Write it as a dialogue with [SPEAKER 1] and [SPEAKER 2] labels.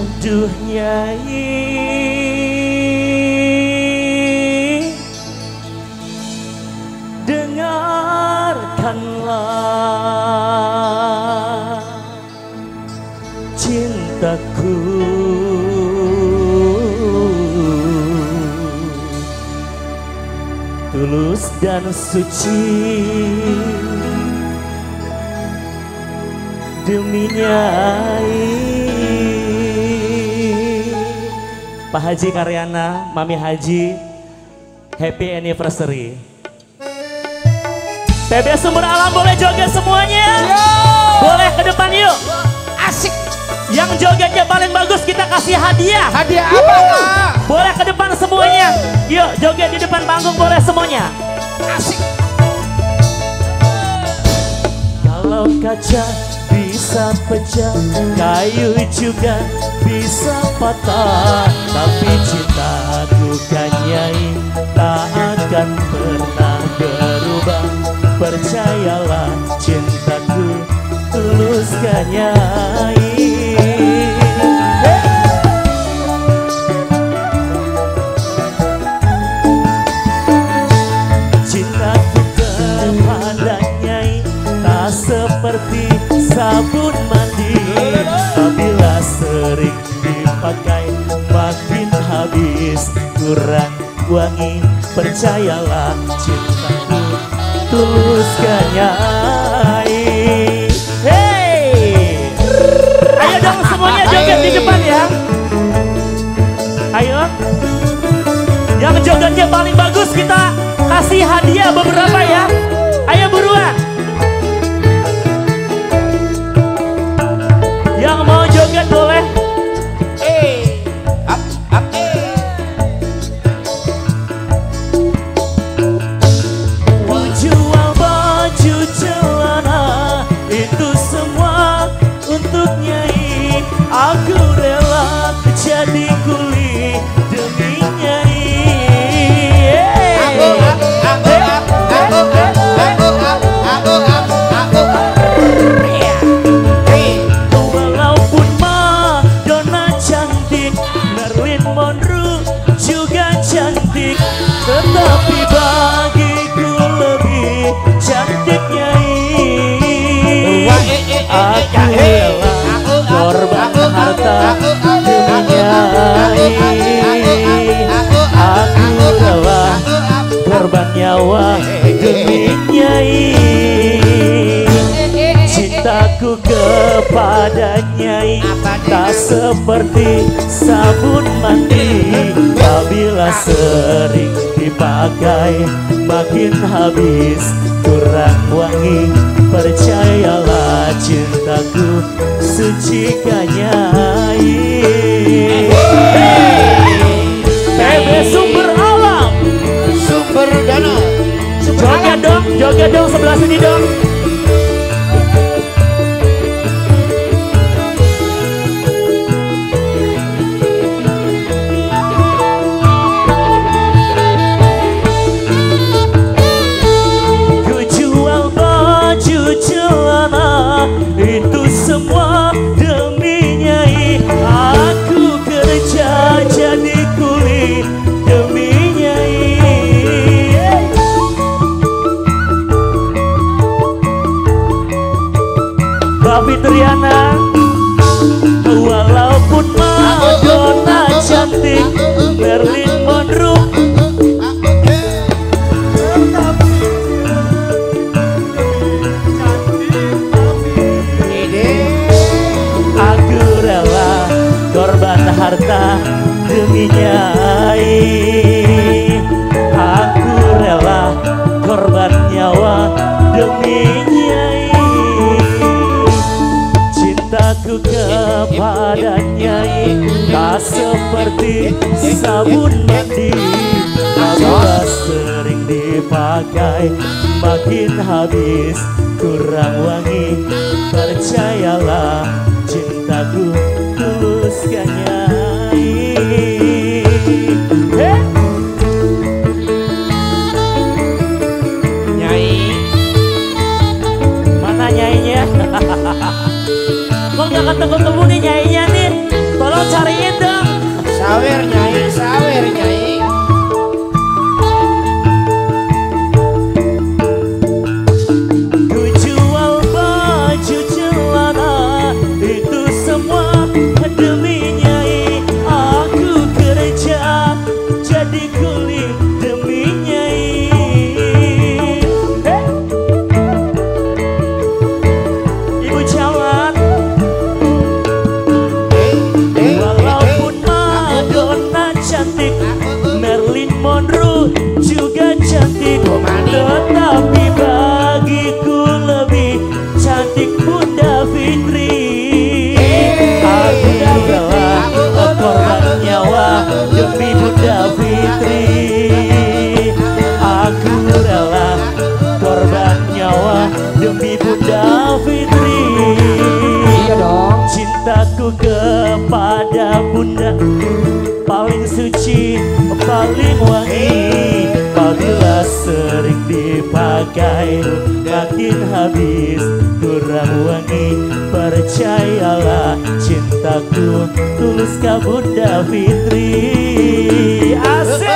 [SPEAKER 1] Aduh nyai. Dengarkanlah cintaku. Tulus dan suci Demi nyai Pak Haji Karyana, Mami Haji Happy anniversary. PB Sumber Alam boleh joget semuanya. Boleh ke depan yuk.
[SPEAKER 2] Asik.
[SPEAKER 1] Yang jogetnya paling bagus kita kasih hadiah.
[SPEAKER 2] Hadiah apa kak?
[SPEAKER 1] Boleh ke depan semuanya. Yuk joget di depan panggung boleh semuanya.
[SPEAKER 2] Asik.
[SPEAKER 1] Kalau kaca bisa pecah Kayu juga bisa patah. Tapi cintaku kan nyai Tak akan pernah berubah. Percayalah cintaku tulus kan nyai wangi Percayalah cintaku tuluskan Nyai Hey Ayo dong semuanya joget di depan ya Ayo yang jogetnya paling bagus kita kasih hadiah beberapa ya. Ayo buruan. Untuk nyai. Aku rela jadi kuli kepada Nyai. Tak seperti sabun mandi Apabila sering dipakai Makin habis kurang wangi. Percayalah cintaku suci kan Nyai. Hey! PB Sumber Alam.
[SPEAKER 2] Sumber dana.
[SPEAKER 1] Joget dong, joget dong sebelah sini dong Walaupun Madonna cantik Marilyn Monroe. Aku rela korban harta demi nyai. Aku rela korban nyawa demi kepada nyai Tak seperti sabun mandi. Apabila sering dipakai Makin habis. Kurang wangi Percayalah cintaku tuluskan Protara demi Bunda Fitri. Aku rela korban nyawa demi Bunda Fitri.
[SPEAKER 2] Iya dong.
[SPEAKER 1] Cintaku kepada bunda. Paling suci, paling wangi. Apabila sering dipakai Makin habis kurang wangi. Percayalah cintaku tulus ke bunda Fitri Assim. assim.